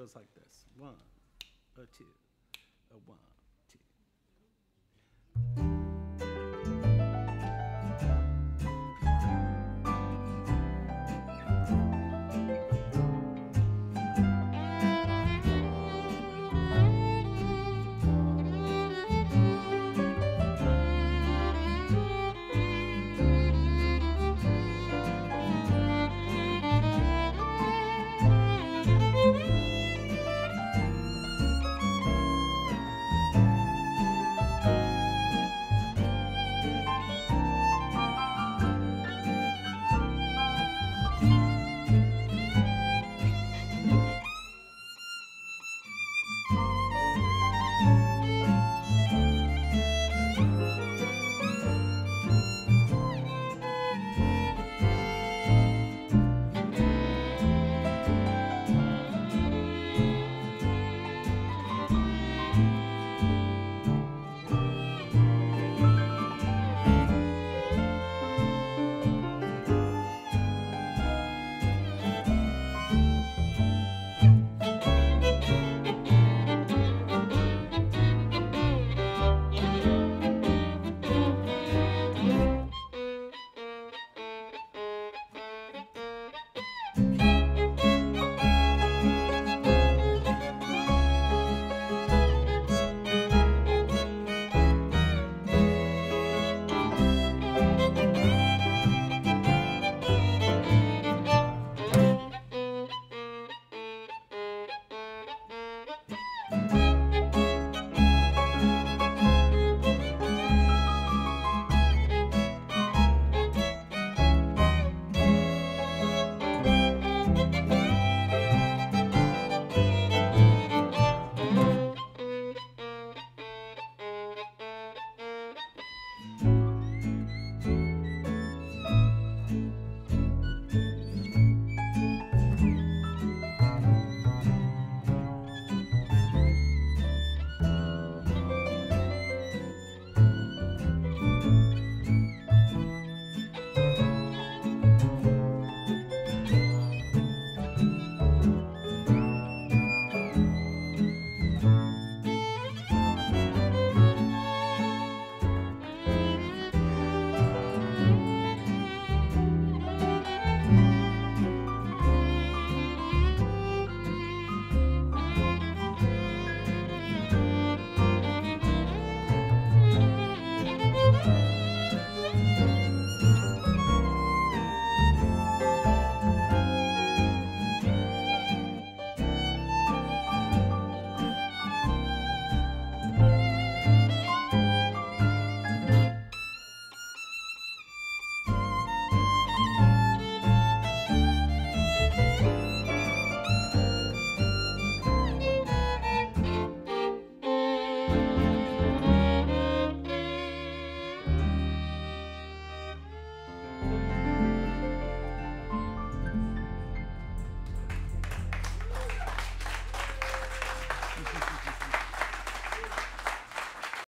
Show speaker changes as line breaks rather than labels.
Goes like this. One, a two, a one,